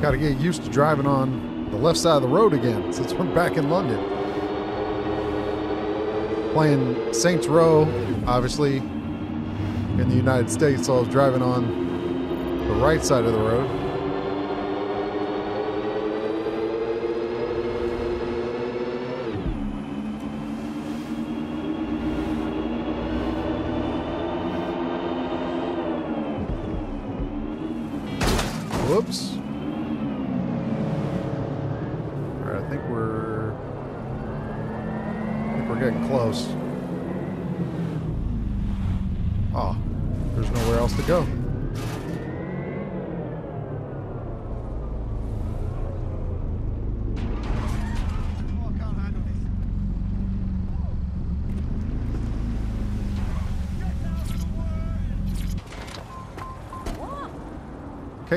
Got to get used to driving on the left side of the road again since we're back in London. Playing Saints Row, obviously, in the United States, so I was driving on the right side of the road.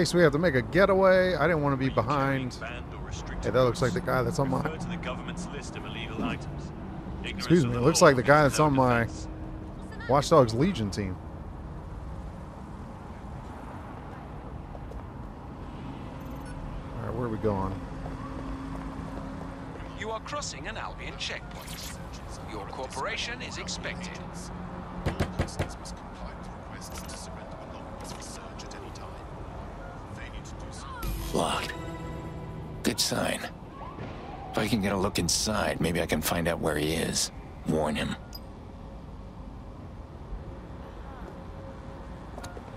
Case we have to make a getaway, I didn't want to be behind. Hey, that looks like the guy that's on my. Excuse me, it looks like the guy that's on my Watch Dogs Legion team. All right, where are we going? You are crossing an Albion checkpoint. Your corporation is expected. Locked. Good sign. If I can get a look inside, maybe I can find out where he is. Warn him.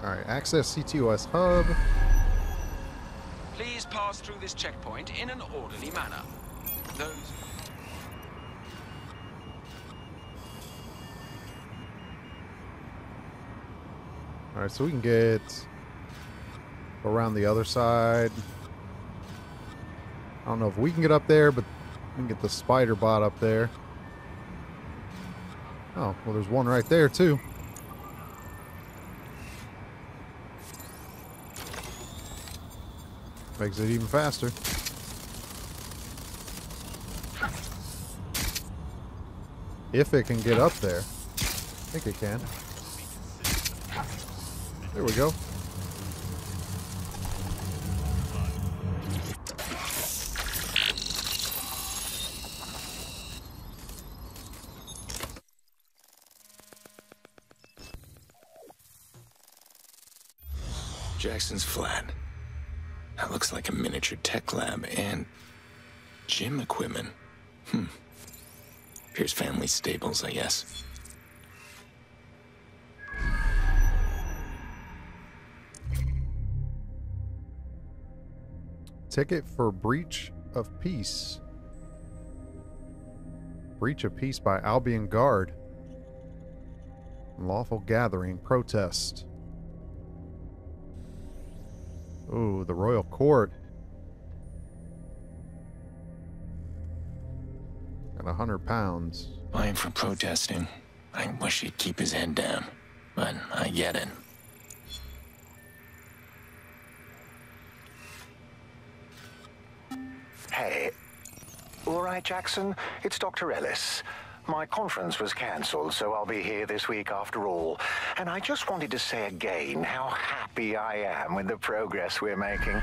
All right, access CTOS hub. Please pass through this checkpoint in an orderly manner. Those All right, so we can get around the other side. I don't know if we can get up there, but we can get the spider bot up there. Oh, well, there's one right there, too. Makes it even faster. If it can get up there. I think it can. There we go. Jackson's flat. That looks like a miniature tech lab and gym equipment. Hmm. Here's family stables, I guess. Ticket for breach of peace. Breach of peace by Albion Guard. Lawful gathering protest. Ooh, the royal court. Got a hundred pounds. Fine for protesting. I wish he'd keep his head down, but I get it. Hey. All right, Jackson. It's Dr. Ellis. My conference was cancelled, so I'll be here this week after all. And I just wanted to say again how happy I am with the progress we're making.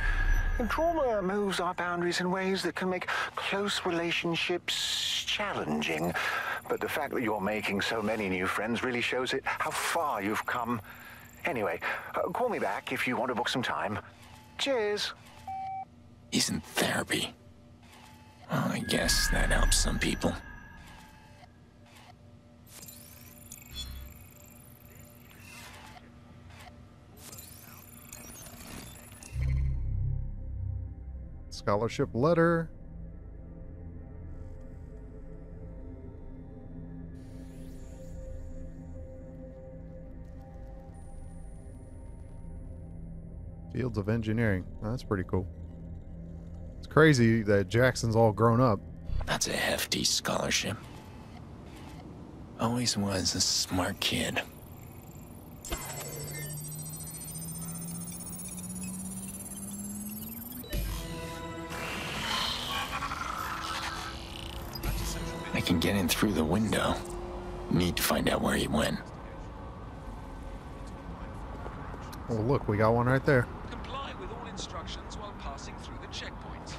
Trauma moves our boundaries in ways that can make close relationships challenging. But the fact that you're making so many new friends really shows it how far you've come. Anyway, uh, call me back if you want to book some time. Cheers. He's in therapy. Well, I guess that helps some people. Scholarship letter. Fields of Engineering. That's pretty cool. It's crazy that Jackson's all grown up. That's a hefty scholarship. Always was a smart kid. get in through the window. Need to find out where he went. Oh, look, we got one right there. Comply with all instructions while passing through the checkpoint.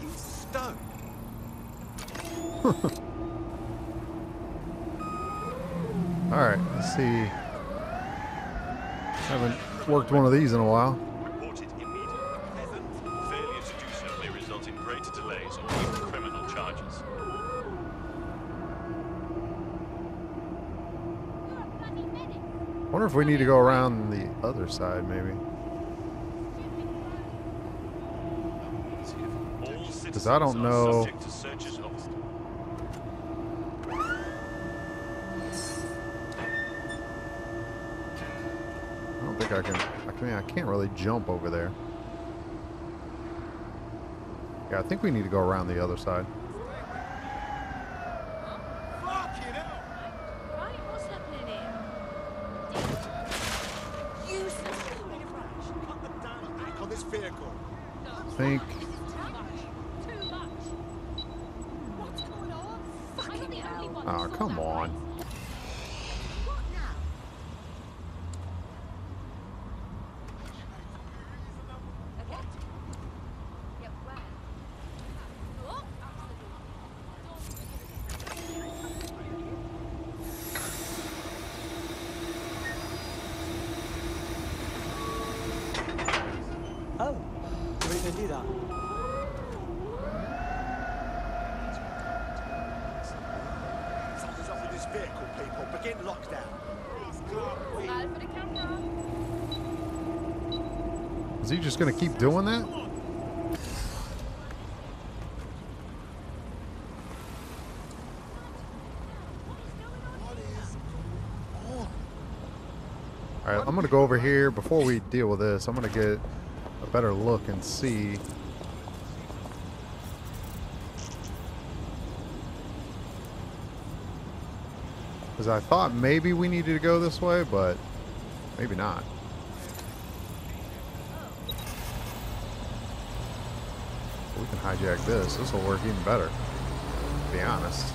He's stoned. All right, let's see. I haven't worked one of these in a while. We need to go around the other side, maybe. Because I don't know- subject to searches of I don't think I can. I mean, I can't really jump over there. Yeah, I think we need to go around the other side. Right, what's happening here? Useless. Cut them down and back on this vehicle. I think. This is too much. Too much. What's going on? Fucking hell. Oh, come on. What now? Okay. Yep, where? Oh, Oh, we can do that. Something's up with this vehicle, people. Begin lockdown. Smile for the camera. Is he just gonna keep doing that? All right, I'm gonna go over here before we deal with this. I'm gonna get a better look and see. Because I thought maybe we needed to go this way, but maybe not. We can hijack this. This will work even better. To be honest.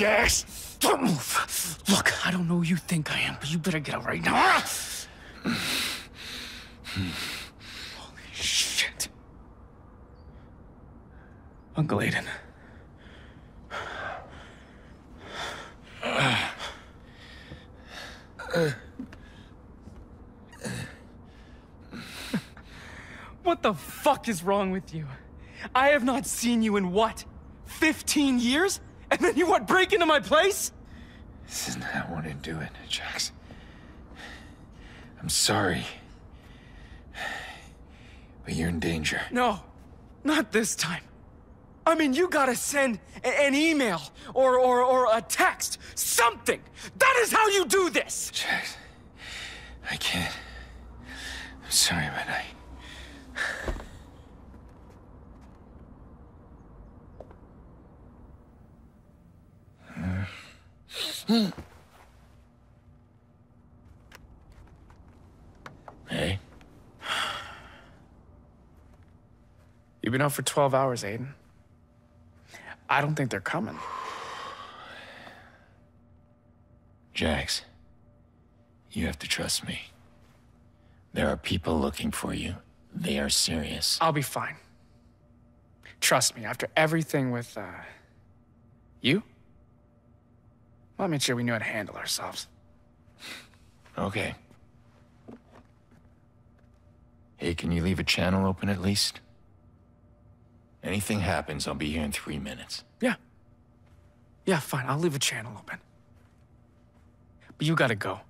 Jax, don't move. Look, I don't know who you think I am, but you better get out right now. Holy shit. Uncle Aiden. What the fuck is wrong with you? I have not seen you in what? 15 years? And then you want break into my place? This isn't how I wanted to do it, Jax. I'm sorry. But you're in danger. No, not this time. I mean, you gotta send an email or, or, or a text, something. That is how you do this. Jax, I can't. I'm sorry, but I. Hey, You've been out for 12 hours, Aiden. I don't think they're coming. Jax, you have to trust me. There are people looking for you. They are serious. I'll be fine. Trust me, after everything with, uh, you, well, I made sure we knew how to handle ourselves. Okay. Hey, can you leave a channel open at least? Anything happens, I'll be here in three minutes. Yeah. Yeah, fine. I'll leave a channel open. But you gotta go.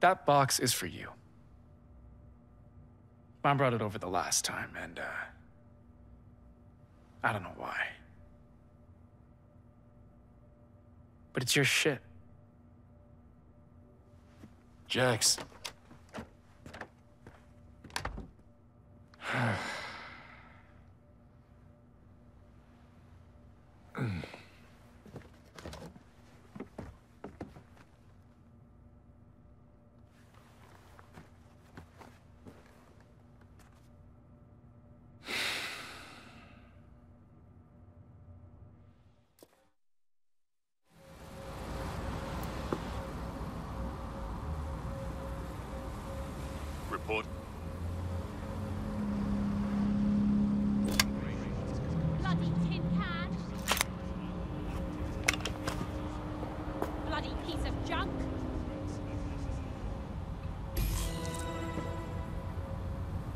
That box is for you. Mom brought it over the last time, and, uh. I don't know why. But it's your shit. Jax. Hmm.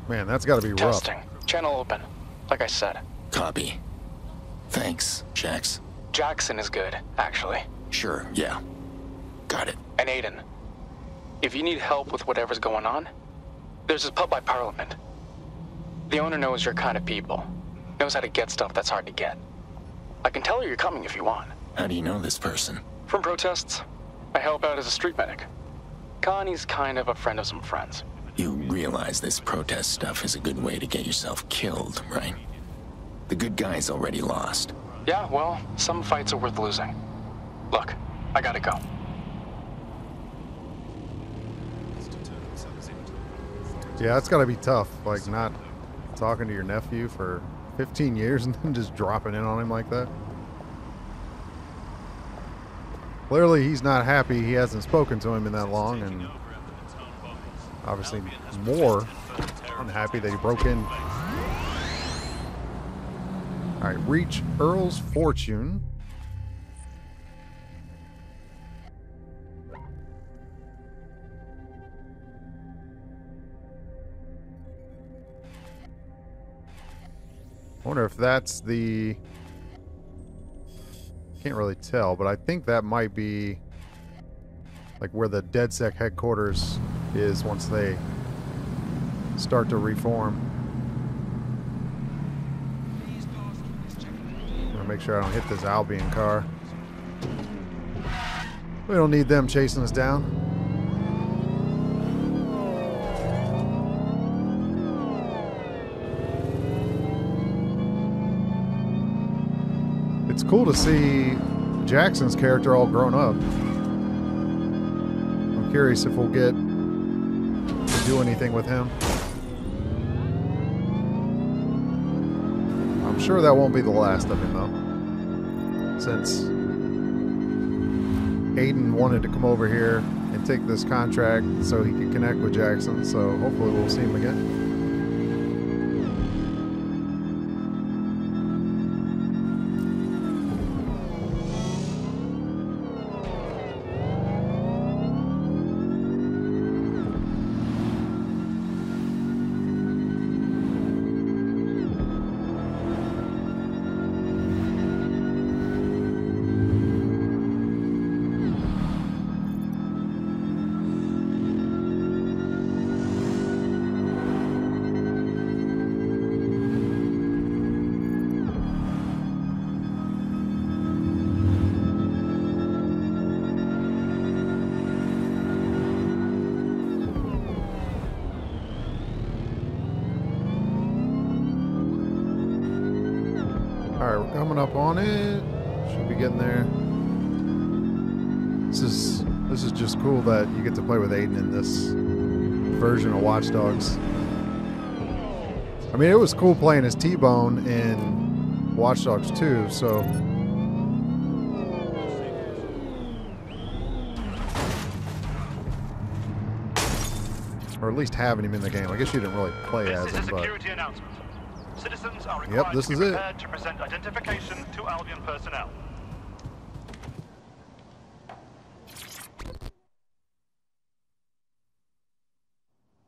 Man, that's got to be rough. Testing. Channel open. Like I said. Copy. Thanks, Jax. Jackson is good, actually. Sure, yeah. Got it. And Aiden. If you need help with whatever's going on, there's this pub by Parliament. The owner knows your kind of people. Knows how to get stuff that's hard to get. I can tell her you're coming if you want. How do you know this person? From protests, I help out as a street medic. Connie's kind of a friend of some friends. You realize this protest stuff is a good way to get yourself killed, right? The good guy's already lost. Yeah, well, some fights are worth losing. Look, I gotta go. Yeah, it's got to be tough. Like, not talking to your nephew for 15 years and then just dropping in on him like that. Clearly, he's not happy. He hasn't spoken to him in that long, and obviously more unhappy that he broke in. All right, reach Earl's fortune. I wonder if that's the. Can't really tell, but I think that might be like where the DedSec headquarters is once they start to reform. I'm gonna make sure I don't hit this Albion car. We don't need them chasing us down. It's cool to see Jackson's character all grown up. I'm curious if we'll get do anything with him. I'm sure that won't be the last of him, though. Since Aiden wanted to come over here and take this contract so he could connect with Jackson, so hopefully we'll see him again. Coming up on it. Should be getting there. This is this is just cool that you get to play with Aiden in this version of Watch Dogs. I mean, it was cool playing as T-Bone in Watch Dogs 2, so or at least having him in the game. I guess you didn't really play This as him, but. Citizens are required yep, this to be is prepared it. to present identification to Albion personnel.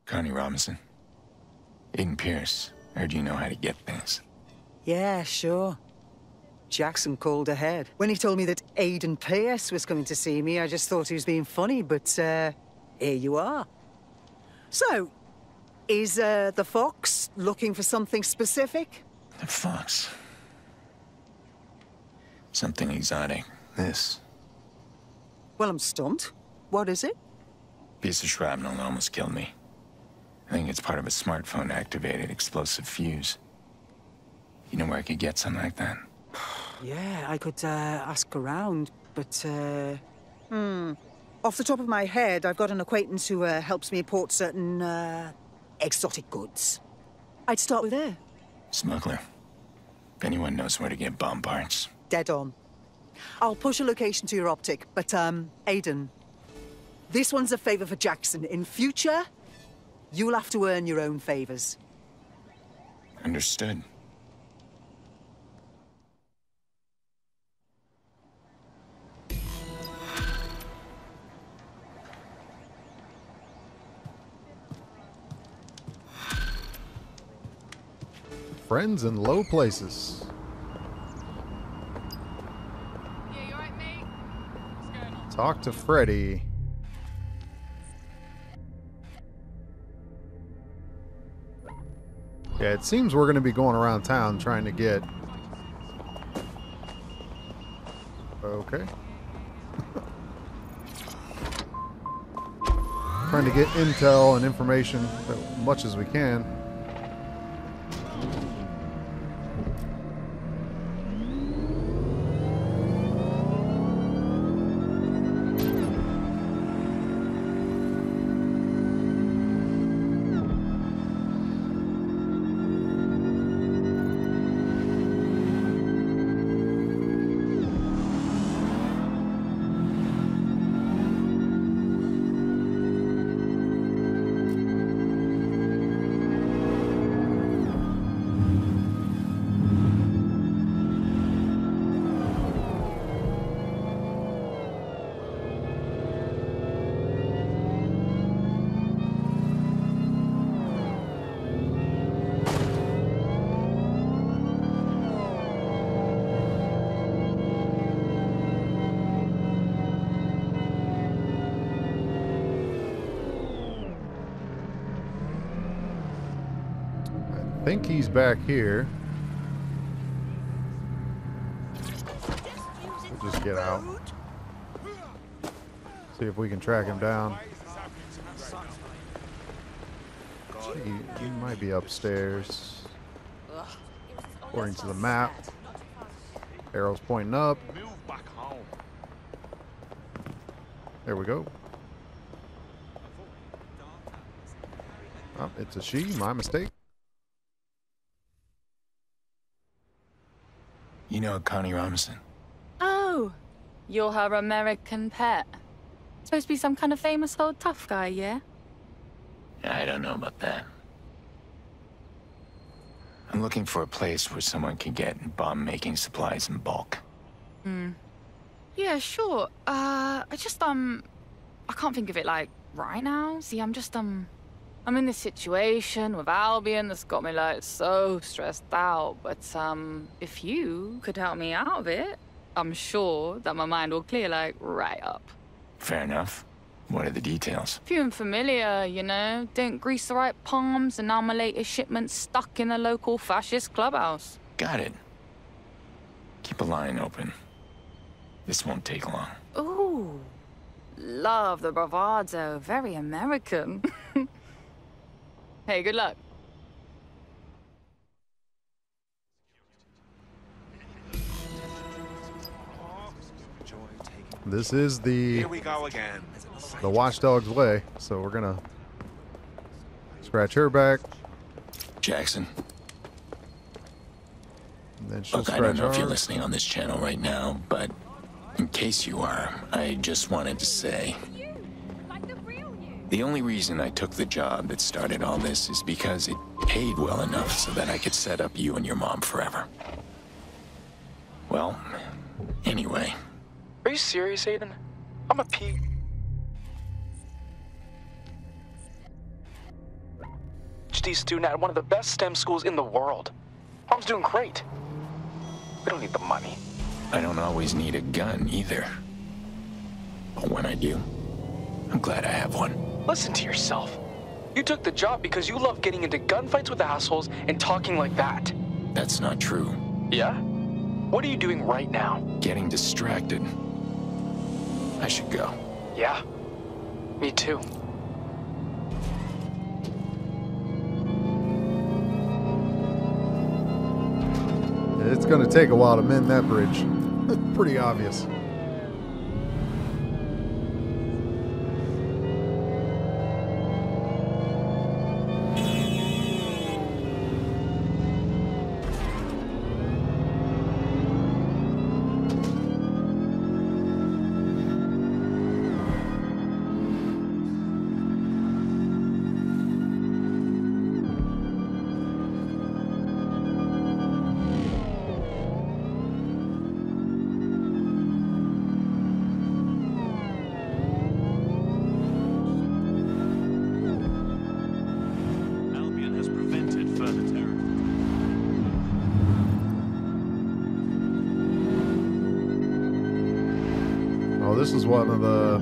Connie Robinson. Aiden Pearce, heard you know how to get things. Yeah, sure. Jackson called ahead. When he told me that Aiden Pearce was coming to see me, I just thought he was being funny, but uh, here you are. So, is uh, the fox looking for something specific? The Fox. Something exotic. This. Well, I'm stumped. What is it? Piece of shrapnel almost killed me. I think it's part of a smartphone activated explosive fuse. You know where I could get something like that? Yeah, I could uh, ask around, but uh, hmm. Off the top of my head, I've got an acquaintance who uh, helps me import certain uh, exotic goods. I'd start with her. Smuggler. If anyone knows where to get bomb parts. Dead on. I'll push a location to your optic, but um, Aiden, this one's a favor for Jackson. In future, you'll have to earn your own favors. Understood. Friends in low places. Yeah, you alright, mate? What's going on? Talk to Freddy. Yeah, it seems we're going to be going around town trying to get. Okay. trying to get intel and information as much as we can. Back here. We'll just get out. See if we can track him down. He, he might be upstairs. According to the map. Arrow's pointing up. There we go. Oh, it's a she, my mistake. You know Connie Robinson? Oh, you're her American pet. Supposed to be some kind of famous old tough guy, yeah? I don't know about that. I'm looking for a place where someone can get bomb-making supplies in bulk. Hmm. Yeah, sure. Uh, I just, um, I can't think of it, like, right now. See, I'm just, um, I'm in this situation with Albion that's got me, like, so stressed out. But, um, if you could help me out of it, I'm sure that my mind will clear, like, right up. Fair enough. What are the details? Few and familiar, you know. Didn't grease the right palms, and now my latest shipment's stuck in a local fascist clubhouse. Got it. Keep a line open. This won't take long. Ooh. Love the bravado. Very American. hey, good luck. This is the Here we go again. the watchdog's way, so we're gonna scratch her back, Jackson, then look, I don't know if you're listening on this channel right now, but in case you are, I just wanted to say You, like the real you. The only reason I took the job that started all this is because it paid well enough so that I could set up you and your mom forever. Well, anyway, Are you serious, Aiden? I'm a P. PhD student at one of the best STEM schools in the world. Mom's doing great. We don't need the money. I don't always need a gun either. But when I do, I'm glad I have one. Listen to yourself. You took the job because you love getting into gunfights with assholes and talking like that. That's not true. Yeah? What are you doing right now? Getting distracted. I should go. Yeah. Me too. It's going to take a while to mend that bridge. Pretty obvious. This is one of the.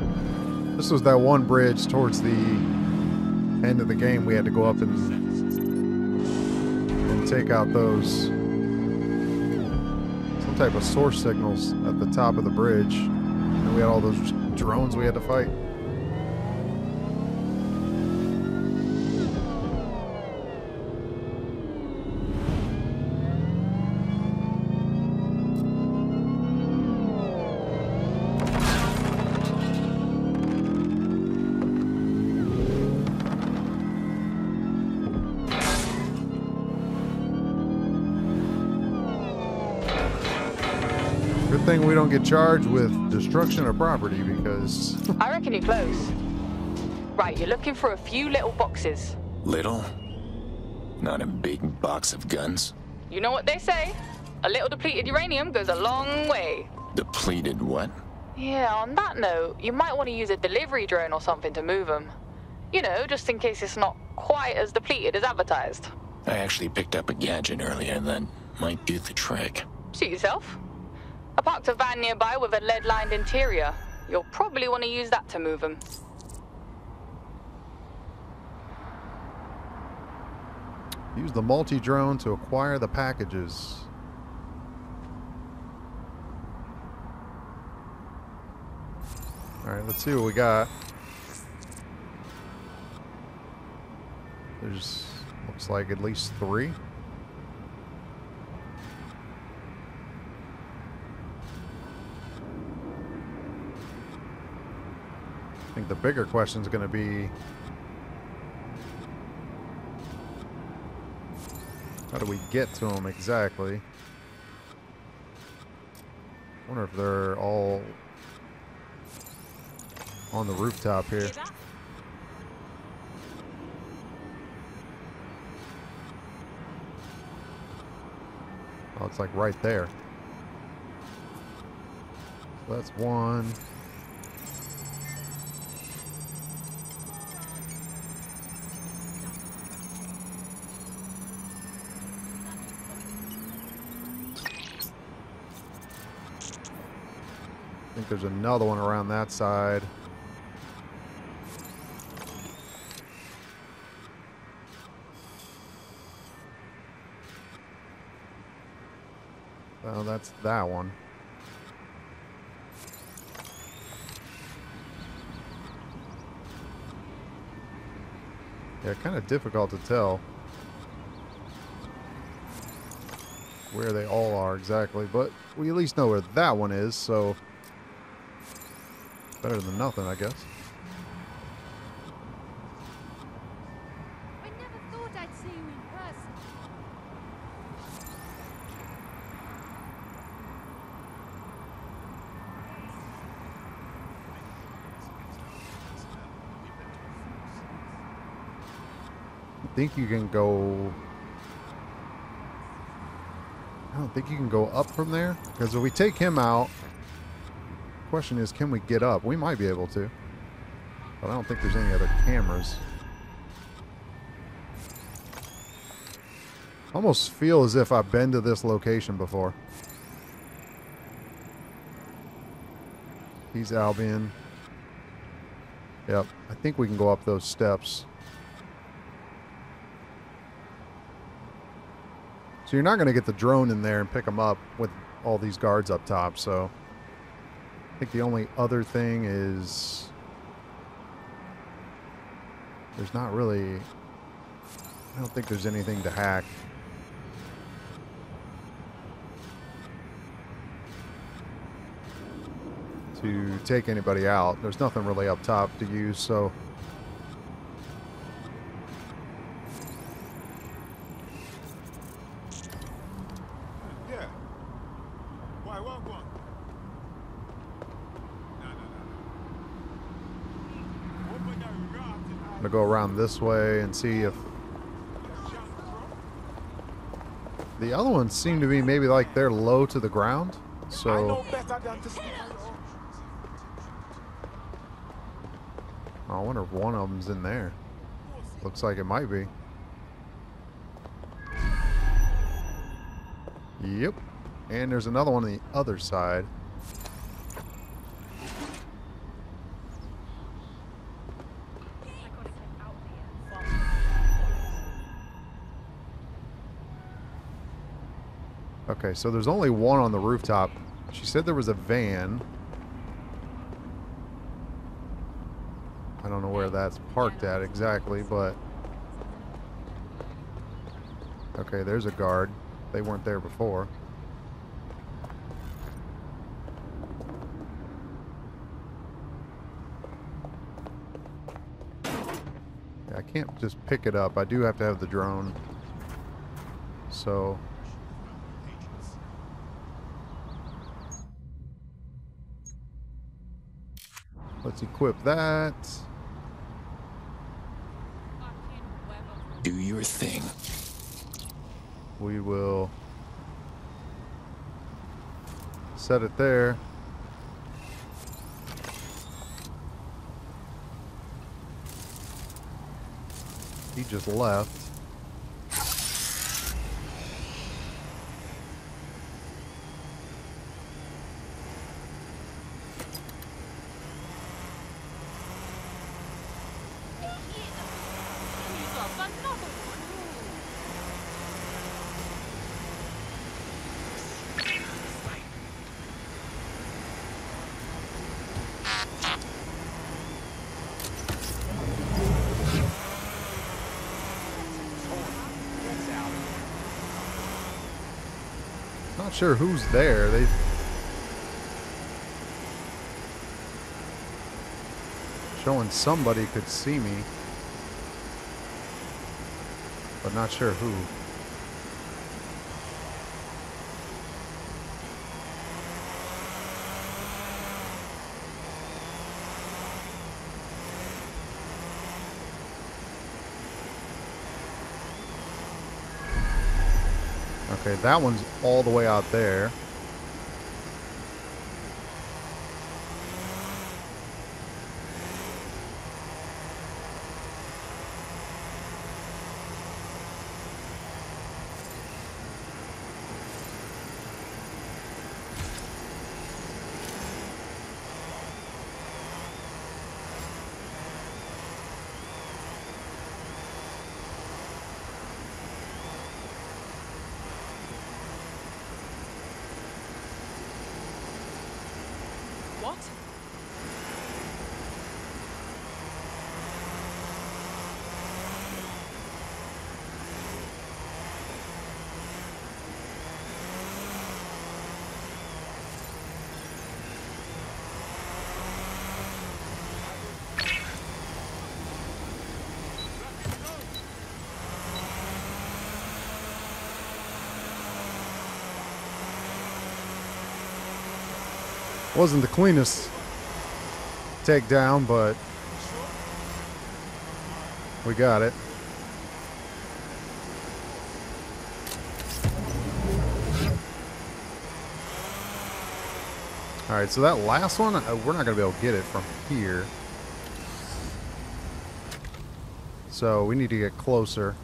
This was that one bridge towards the end of the game. We had to go up and and take out those some type of source signals at the top of the bridge, and we had all those drones we had to fight. Don't get charged with destruction of property because I reckon you're close. Right, you're looking for a few little boxes. Little? Not a big box of guns? You know what they say? A little depleted uranium goes a long way. Depleted what? Yeah, on that note, you might want to use a delivery drone or something to move them. You know, just in case it's not quite as depleted as advertised. I actually picked up a gadget earlier that might do the trick. Suit yourself. I parked a van nearby with a lead lined interior. You'll probably want to use that to move them. use the multi drone to acquire the packages. All right, let's see what we got. There's looks like at least three. I think the bigger question is going to be how do we get to them exactly? wonder if they're all on the rooftop here. Oh, it's like right there. So that's one. Think there's another one around that side. Oh, that's that one. Yeah, kind of difficult to tell where they all are exactly, but we at least know where that one is, so better than nothing, I guess. I never thought I'd see you in person. I think you can go. I don't think you can go up from there because if we take him out, question is, can we get up? We might be able to, but I don't think there's any other cameras. Almost feel as if I've been to this location before. He's Albion. Yep, I think we can go up those steps. So you're not going to get the drone in there and pick them up with all these guards up top, so... I think the only other thing is... There's not really... I don't think there's anything to hack. To take anybody out. There's nothing really up top to use, so... Yeah. Why, what, what? Gonna go around this way and see if the other ones seem to be maybe like they're low to the ground. So better than to sleep oh, I wonder if one of them's in there. Looks like it might be. Yep. And there's another one on the other side. Okay, so there's only one on the rooftop. She said there was a van. I don't know where that's parked at exactly, but... Okay, there's a guard. They weren't there before. Yeah, I can't just pick it up. I do have to have the drone. So... Let's equip that. Do your thing. We will set it there. He just left. Not sure who's there. They showing somebody could see me, but not sure who. Okay, that one's all the way out there. Wasn't the cleanest takedown, but we got it. All right, so that last one, uh, we're not going to be able to get it from here. So we need to get closer.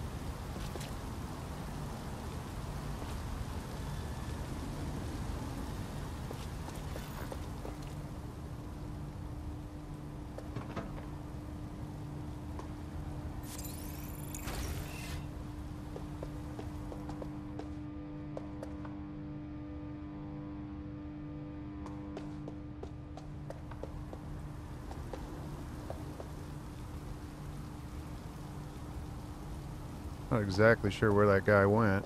Exactly sure where that guy went.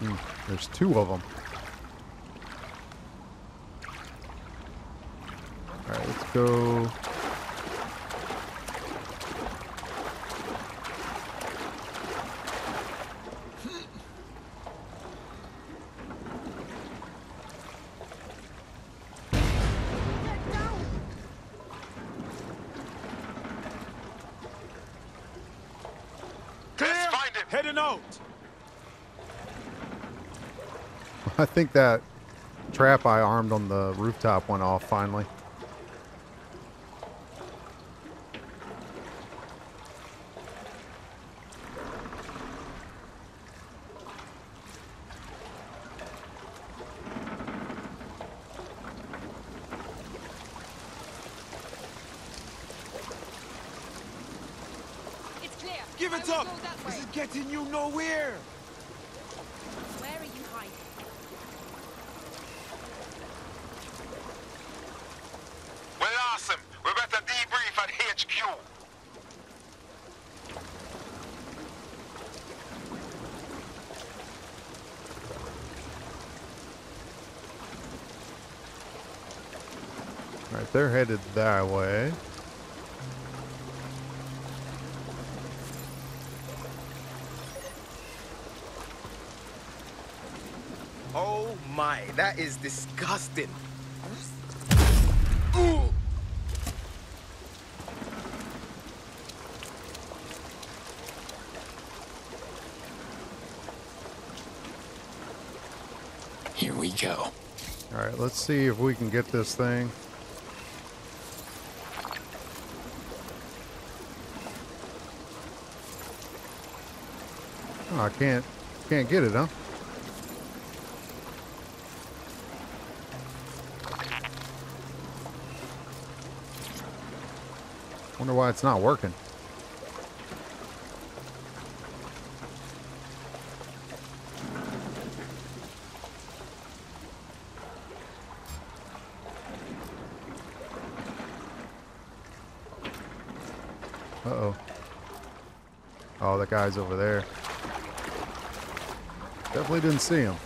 Hmm, there's two of them. Alright, let's go. Let's him. Heading out. I think that trap I armed on the rooftop went off finally. It's clear. Give I it will up. go that This way. is getting you nowhere. Where are you hiding? We lost him. We better debrief at HQ. Alright, they're headed that way. Oh my, that is disgusting. Here we go. Alright, let's see if we can get this thing. I can't can't get it, huh? Wonder why it's not working. Uh-oh. Oh, that guy's over there. Definitely didn't see him.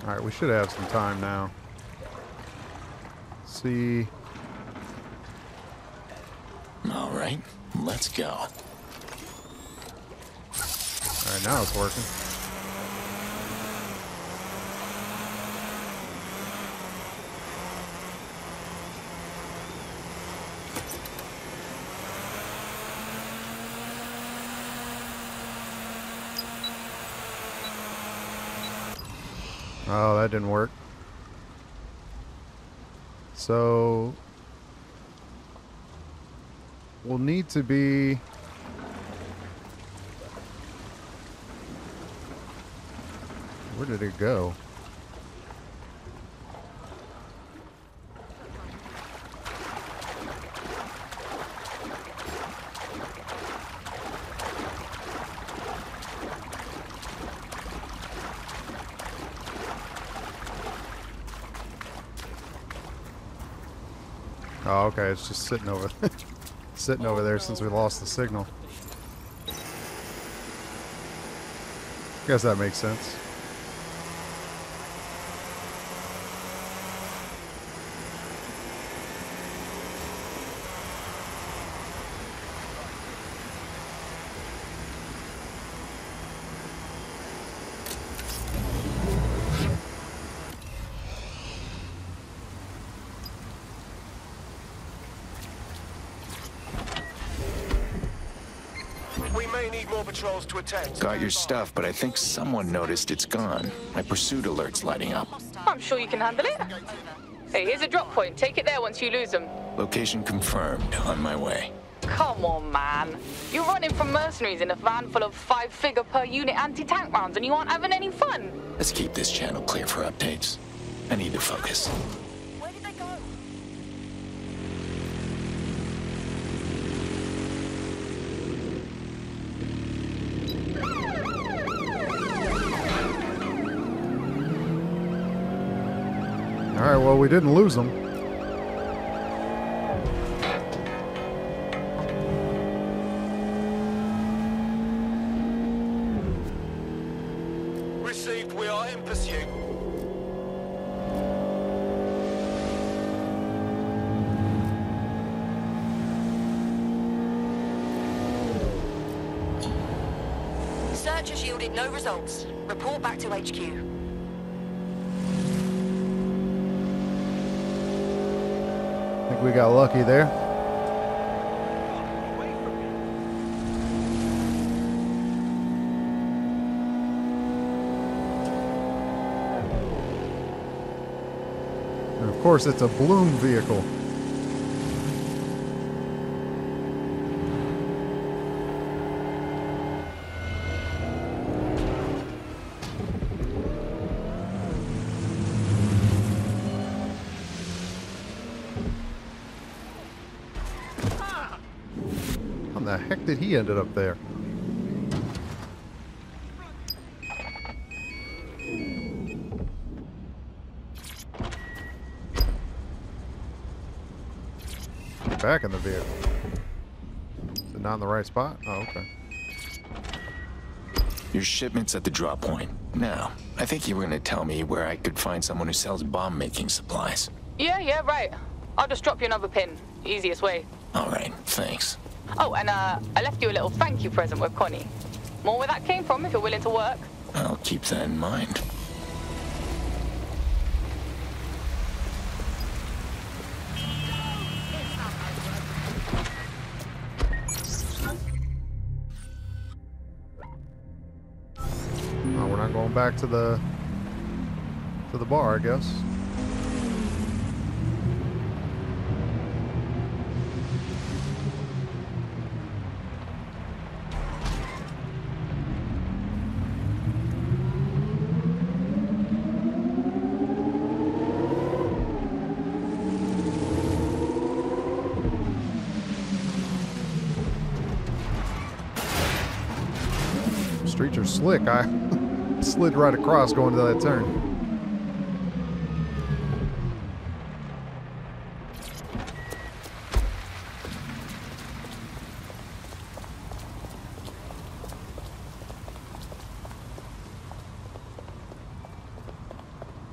All right, we should have some time now. See. All right, let's go. All right, now it's working. Oh, that didn't work. So we'll need to be Where did it go? Oh, okay. It's just sitting over, sitting over there since we lost the signal. Guess that makes sense. Need more patrols to attend. Got your stuff, but I think someone noticed it's gone. My pursuit alert's lighting up. I'm sure you can handle it. Hey, here's a drop point. Take it there once you lose them. Location confirmed. On my way. Come on, man. You're running from mercenaries in a van full of five-figure per unit anti-tank rounds and you aren't having any fun. Let's keep this channel clear for updates. I need to focus. We didn't lose them. Received. We are in pursuit. Search has yielded no results. Report back to HQ. I think we got lucky there. And of course, it's a Blume vehicle. How the heck did he ended up there? Back in the vehicle. Is it not in the right spot? Oh, okay. Your shipment's at the drop point. Now, I think you were gonna tell me where I could find someone who sells bomb-making supplies. Yeah, yeah, right. I'll just drop you another pin. Easiest way. All right, thanks. Oh, and uh, I left you a little thank you present with Connie. More where that came from if you're willing to work. I'll keep that in mind. Oh, we're not going back to the to the bar, I guess. Slick. I slid right across going to that turn.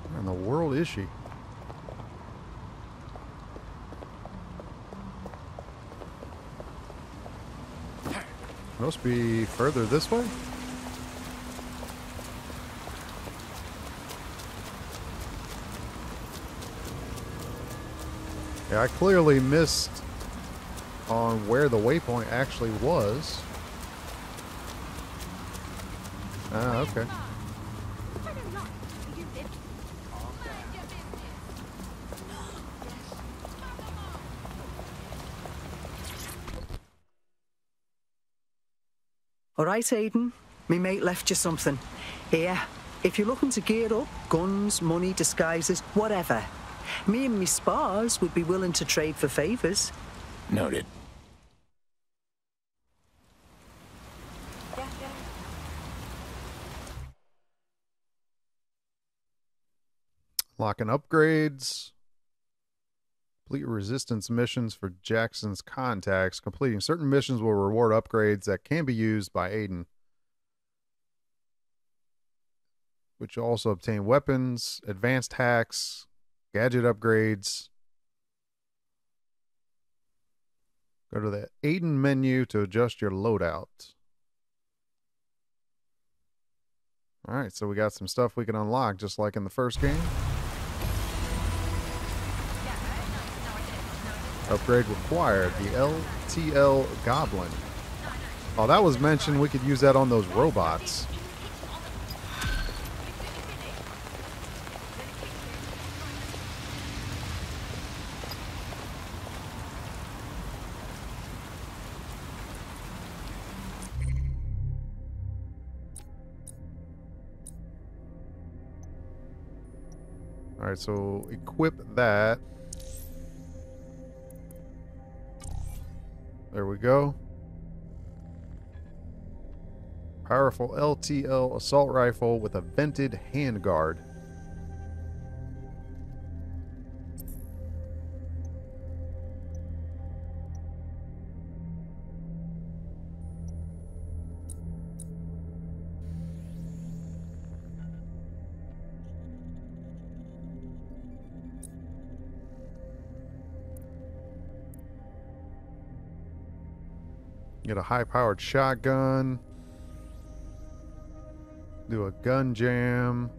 Where in the world is she? Must be further this way? Yeah, I clearly missed on where the waypoint actually was. Ah, okay. All right, Aiden. Me mate left you something. Here, if you're looking to gear up, guns, money, disguises, whatever. Me and me spars would be willing to trade for favors. Noted. Locking upgrades. Complete resistance missions for Jackson's contacts. Completing certain missions will reward upgrades that can be used by Aiden. Which also obtain weapons, advanced hacks, gadget upgrades. Go to the Aiden menu to adjust your loadout. All right, so we got some stuff we can unlock just like in the first game. Upgrade required. The LTL Goblin. Oh, that was mentioned. We could use that on those robots. All right, so equip that. There we go. Powerful LTL assault rifle with a vented handguard. Get a high powered shotgun. Do a gun jam.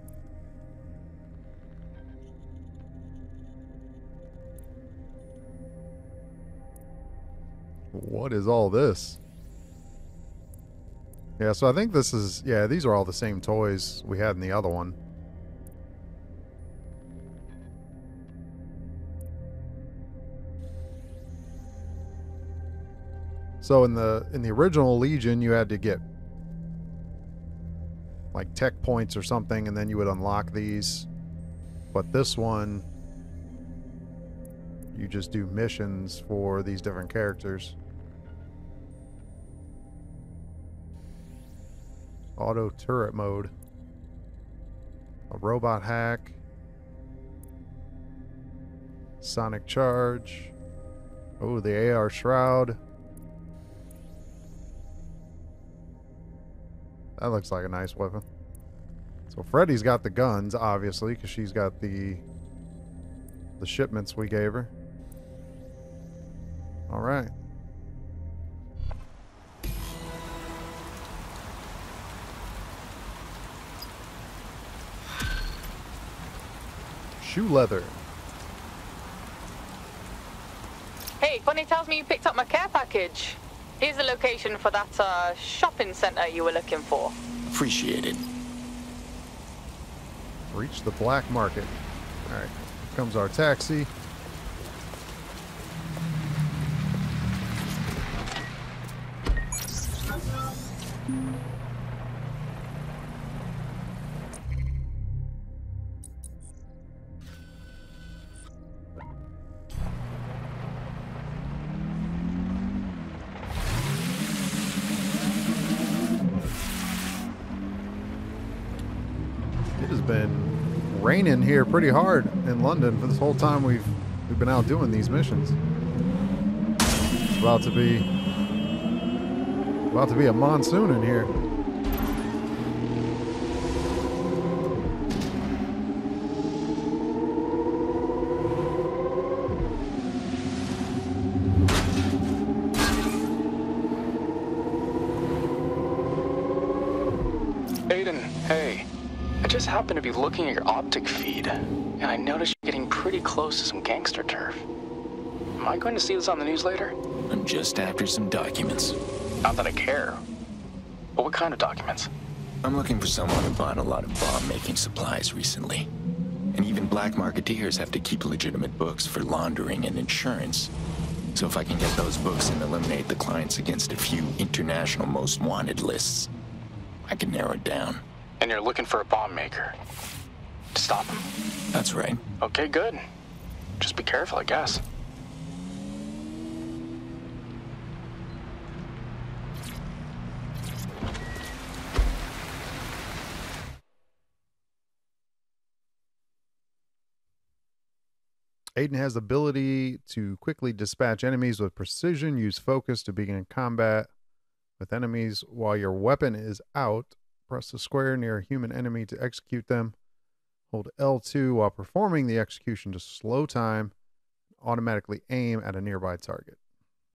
What is all this? Yeah, so I think this is, yeah, these are all the same toys we had in the other one. So in the in the original Legion, you had to get like tech points or something, and then you would unlock these. But this one, you just do missions for these different characters. Auto turret mode. A robot hack. Sonic charge. Oh, the AR shroud. That looks like a nice weapon. So Freddy's got the guns, obviously, because she's got the the shipments we gave her. All right. Shoe leather. Hey, Bunny tells me you picked up my care package. Here's the location for that uh, shopping center you were looking for. Appreciate it. Reach the black market. All right, here comes our taxi. Here pretty hard in London for this whole time we've we've been out doing these missions. It's about to be about to be a monsoon in here. Just happened to be looking at your optic feed, and I noticed you're getting pretty close to some gangster turf. Am I going to see this on the news later? I'm just after some documents. Not that I care. But what kind of documents? I'm looking for someone who bought a lot of bomb-making supplies recently. And even black marketeers have to keep legitimate books for laundering and insurance. So if I can get those books and eliminate the clients against a few international most wanted lists, I can narrow it down. And you're looking for a bomb maker. To stop him. That's right. Okay, good. Just be careful, I guess. Aiden has the ability to quickly dispatch enemies with precision, use focus to begin combat with enemies while your weapon is out. Press the square near a human enemy to execute them. Hold L2 while performing the execution to slow time, automatically aim at a nearby target.